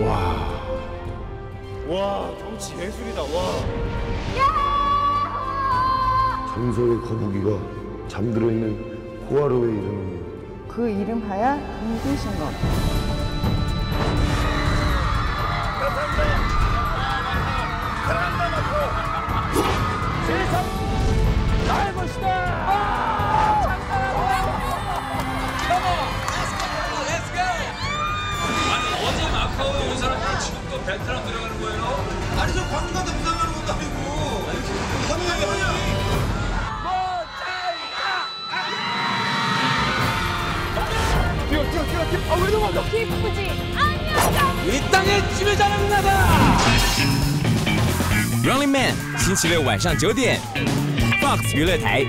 와. 와, 정치 예술이다. 와. 장소의 거북이가 잠들어 있는 호화로의 이름그 이름하야 인구신검. 지금 또 베트남 들어가는 거예요? 아니 저 광주 가다 부상하는 것도 아니고 현우야 현우야 뛰어 뛰어 뛰어 뛰어. 아왜 넘어져? 기쁘지 않냐? 이 땅의 지배자는 나다 Running Man，星期六晚上九点，Fox 娱乐台